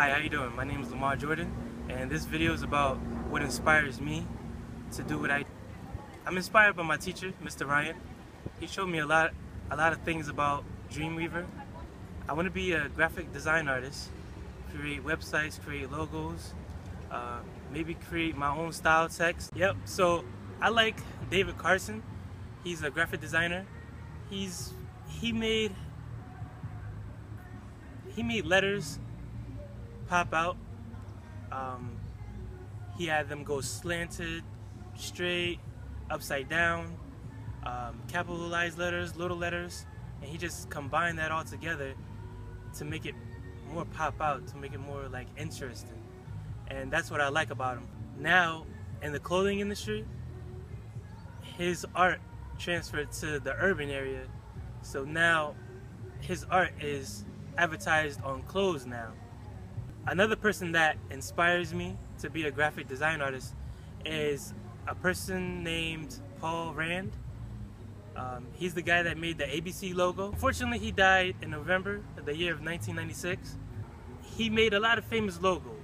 Hi, how you doing? My name is Lamar Jordan, and this video is about what inspires me to do what I do. I'm inspired by my teacher, Mr. Ryan. He showed me a lot, a lot of things about Dreamweaver. I want to be a graphic design artist, create websites, create logos, uh, maybe create my own style text. Yep, so I like David Carson. He's a graphic designer. He's he made he made letters pop out. Um, he had them go slanted, straight, upside down, um, capitalized letters, little letters, and he just combined that all together to make it more pop out, to make it more like interesting. And that's what I like about him. Now, in the clothing industry, his art transferred to the urban area, so now his art is advertised on clothes now. Another person that inspires me to be a graphic design artist is a person named Paul Rand. Um, he's the guy that made the ABC logo. Fortunately, he died in November of the year of 1996. He made a lot of famous logos.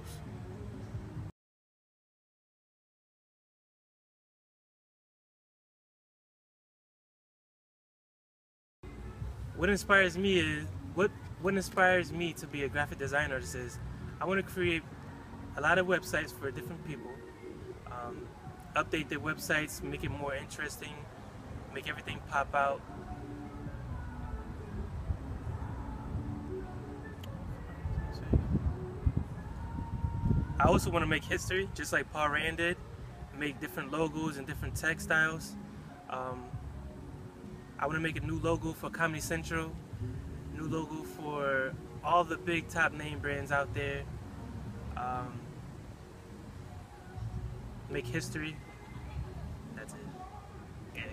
What inspires me is what what inspires me to be a graphic design artist is I want to create a lot of websites for different people, um, update their websites, make it more interesting, make everything pop out. I also want to make history, just like Paul Rand did, make different logos and different textiles. Um, I want to make a new logo for Comedy Central, new logo for all the big top name brands out there. Um, make history. That's it. Yeah,